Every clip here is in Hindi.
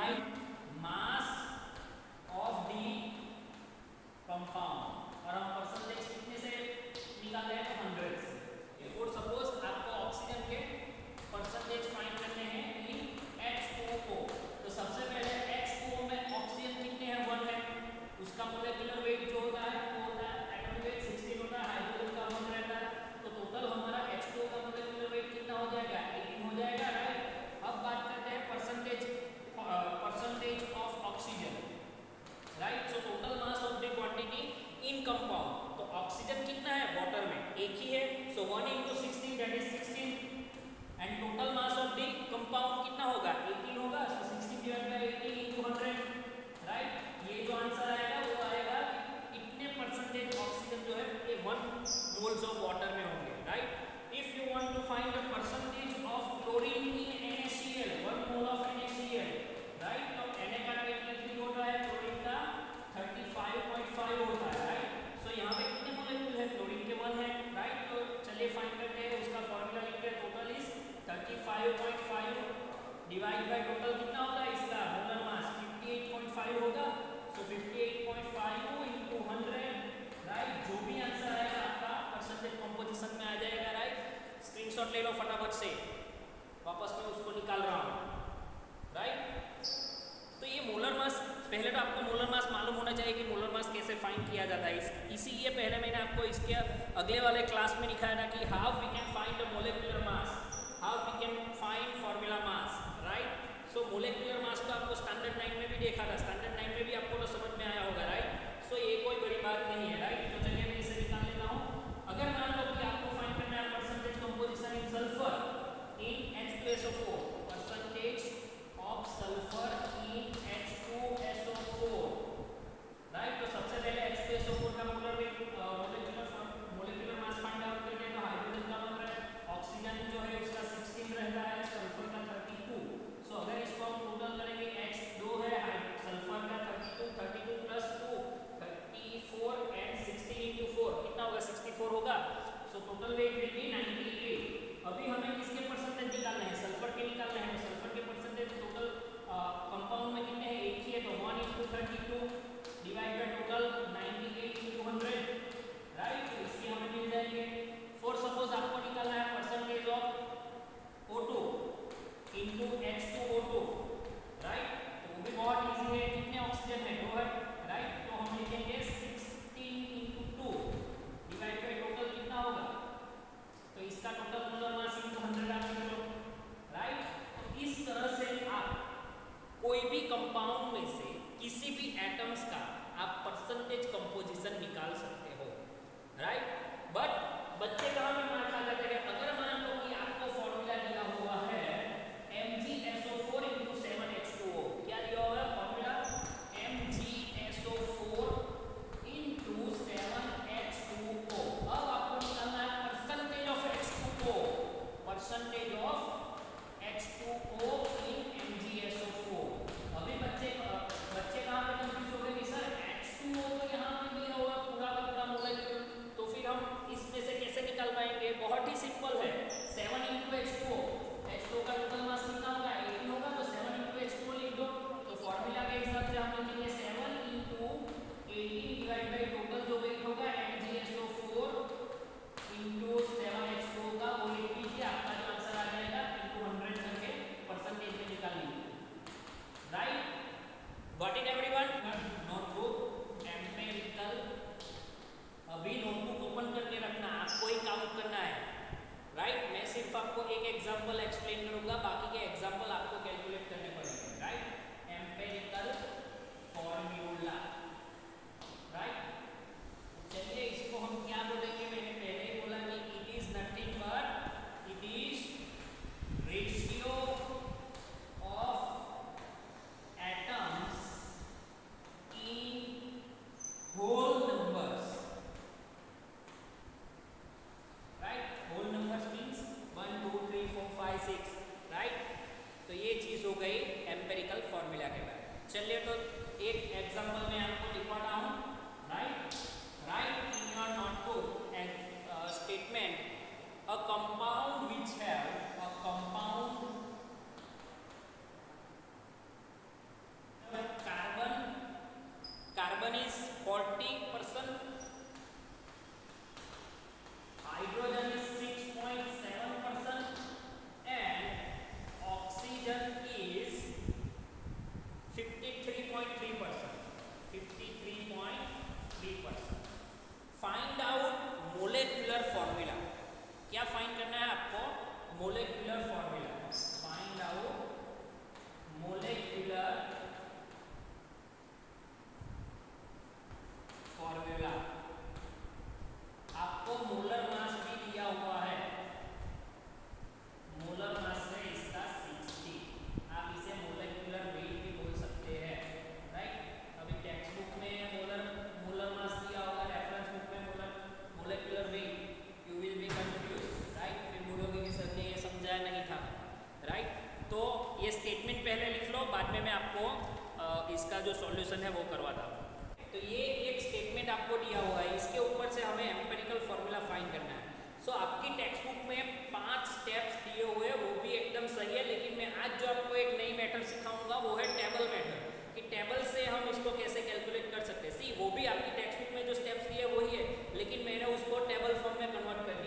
right? डिवाइड बाय टोटल कितना होगा? इसका मोलर मास 58.5 होगा। सो so 58.5 इनटू 100 राइट जो भी आंसर आएगा आपका परसेंटेज कंपोजिशन में आ जाएगा राइट स्क्रीनशॉट ले लो फटाफट से। वापस मैं उसको निकाल रहा हूँ। राइट तो ये मोलर मास पहले तो आपको मोलर मास मालूम होना चाहिए कि मोलर मास कैसे फाइंड किया जाता है। इसी ये पहले मैंने आपको इसके अगले वाले क्लास में दिखाया था कि हाफ़ क्या फाइंड करना है आपको? मोलिकुलर फॉर्मूला सो आपकी टेक्स्ट बुक में पाँच स्टेप्स दिए हुए वो भी एकदम सही है, लेकिन मैं आज जो आपको एक नई मैटर सिखाऊँगा, वो है टेबल मैटर कि टेबल से हम इसको कैसे कैलकुलेट कर सकते हैं? सी वो भी आपकी टेक्स्ट बुक में जो स्टेप्स दिए वही है, लेकिन मैंने उसको टेबल फॉर्म में कन्वर्ट कर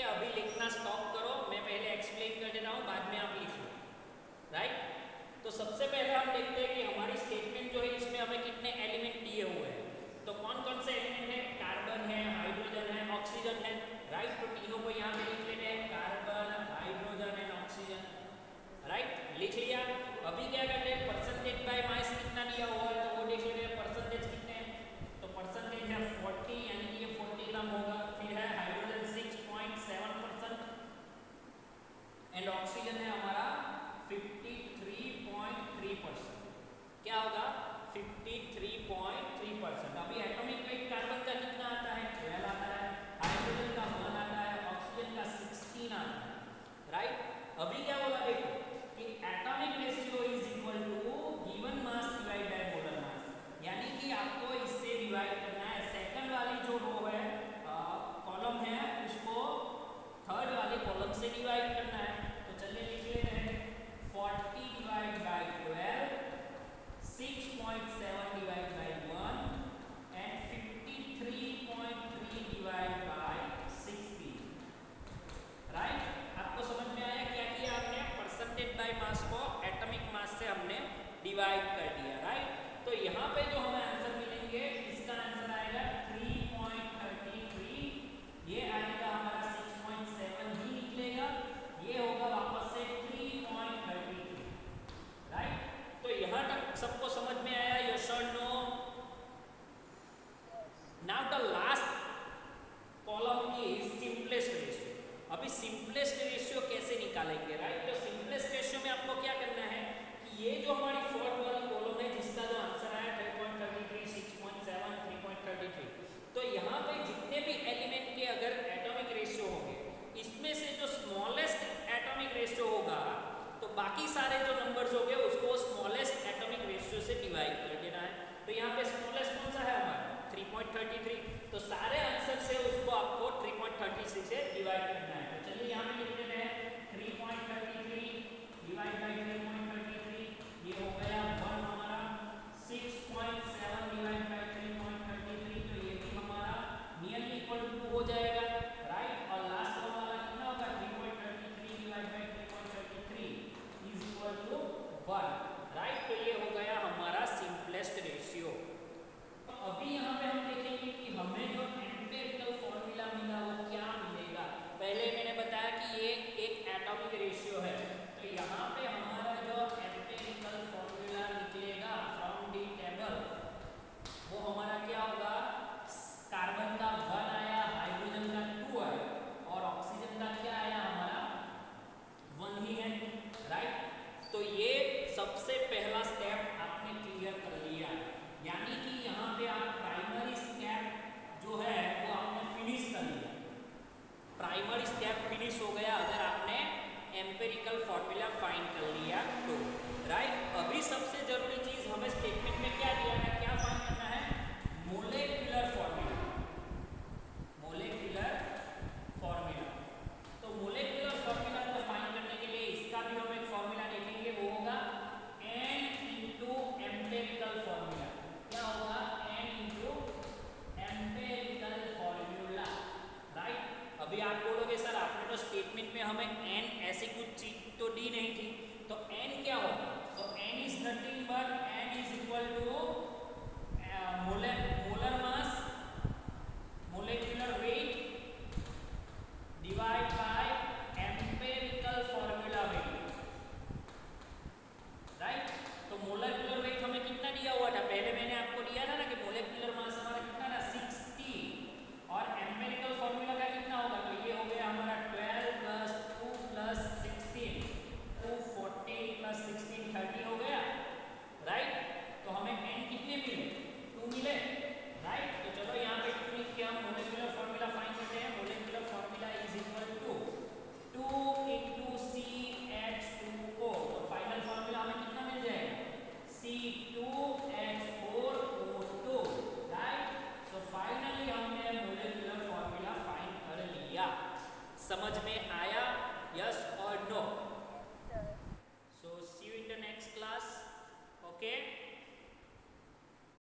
है अभी लिखना स्टॉप करो, मैं पहले एक्सप्लेन कर देता हूँ, बाद में आप लिखो राइट तो सबसे पहले हम देखते हैं कि हमारी स्टेटमेंट जो है, इसमें हमें कितने एलिमेंट दिए हुए हैं। तो कौन कौन से एलिमेंट है? कार्बन है हाइड्रोजन है ऑक्सीजन है। राइट तो तीनों को यहाँ पे लिख लेते हैं। Carbon hydrogen and oxygen right लिख लिया। अभी क्या करते हैं? परसेंटेज बाय माइस कितना दिया हुआ है? तो वो देख लेते हैं। 3.33 तो सारे आंसर से उसको आपको 3.33 से डिवाइड करना है। तो चलिए यहाँ पे लिख देते हैं 3.33 डिवाइड बाय 3.33 ये हो गया हमें एन ऐसी कुछ चीज़ तो दी नहीं थी।